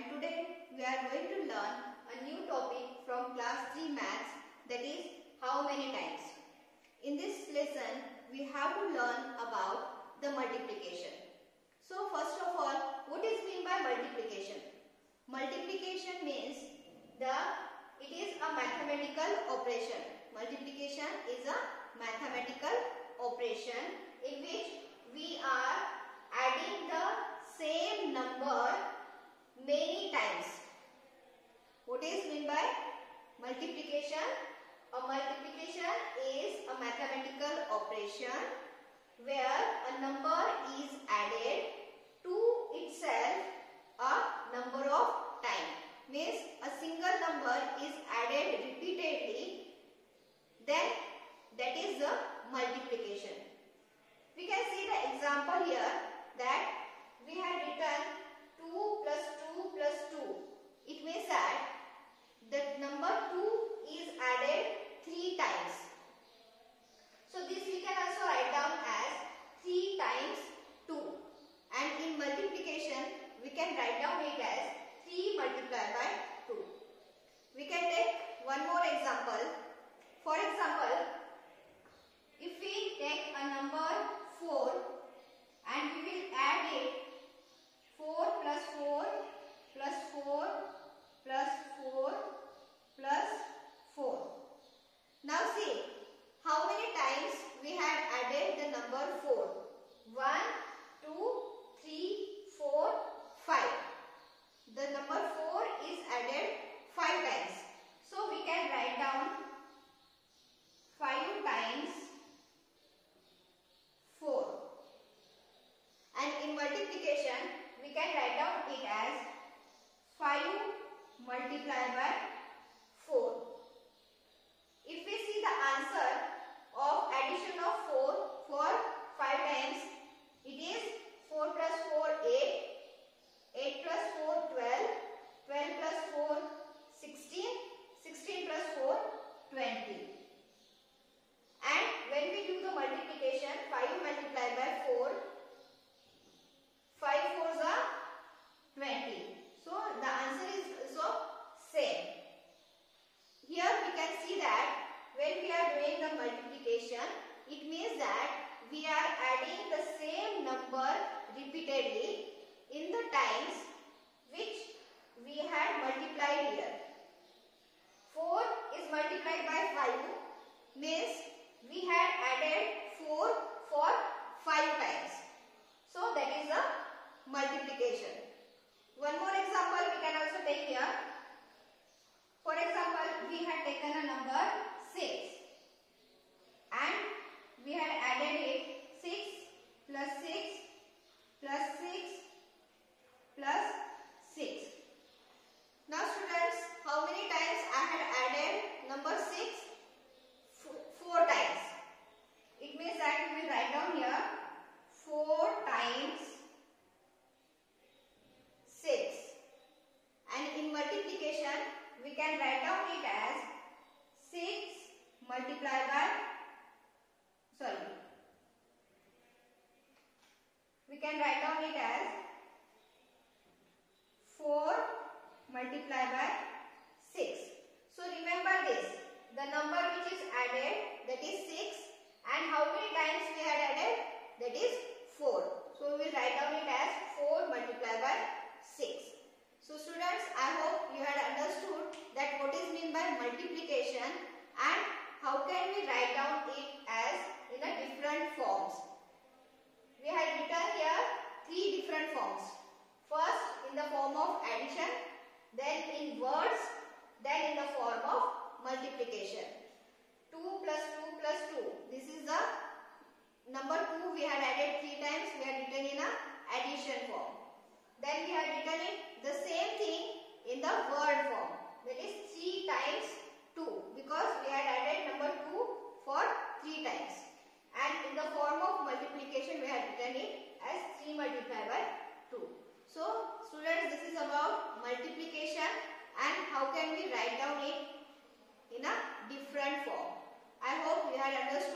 are going to learn a new topic from class 3 maths that is how many times. In this lesson we have to learn about the multiplication. So first of all what is mean by multiplication? Multiplication means the it is a mathematical operation. Multiplication is a mathematical operation in which we are adding the same number many times. What is mean by multiplication? A multiplication is a mathematical operation where a number is added to itself a number of time. Means a single number is added repeatedly then that is the multiplication. We can see the example here that we have written 2 plus 2 plus 2. It means that the number 2 is added 3 times. So this we can also write down as 3 times 2. And in multiplication, we can write down it as 3 multiplied by 2. We can take one more example. For example, if we take a number 4 and we will add it 4 plus 4 plus 4 plus 4 plus 4. Now see how many times we have added the number 4. 1, 2, 3, 4, 5. The number 4 is added 5 times. So we can write down 5 times 4. And in multiplication, we can write down it as 5 multiplied by 4. If we see the answer of addition of 4 for 5 times, it is 4 plus 4, 8. 8 plus 4, 12. 12 plus 4, 16. 16 plus 4, 20. And when we do the multiplication, 5 multiplied by 4, 5 4s are 20. So the answer is also same. Here we can see that doing the multiplication, it means that we are adding the same number repeatedly in the times which we had multiplied here. 4 is multiplied by 5 means we had added 4 for 5 times. So that is a multiplication. One more example we can also take here. For example, we had taken a number 6 and we had added it 6 plus 6 plus 6 plus 6. Now students, how many times I had added number 6? F 4 times. It means that we will write down here 4 times 6. And in multiplication, we can write down it as 6 multiplied by, sorry, we can write down it as 4 multiplied by 6. So remember this, the number which is added that is 6 and how many times we had added? That is 4. So we will write down it as 4 multiplied by 6. So students, I hope you had understood that what is mean by multiplication and how can we write down it as in a different forms. We have written here three different forms. First in the form of addition, then in words, then in the form of multiplication. 2 plus 2 plus 2. This is the number 2 we had added 3 times, we had written in a addition form. Then we have written it the same thing in the word form. That is 3 times 2 because we had added number 2 for 3 times. And in the form of multiplication we have written it as 3 multiplied by 2. So students this is about multiplication and how can we write down it in a different form. I hope you had understood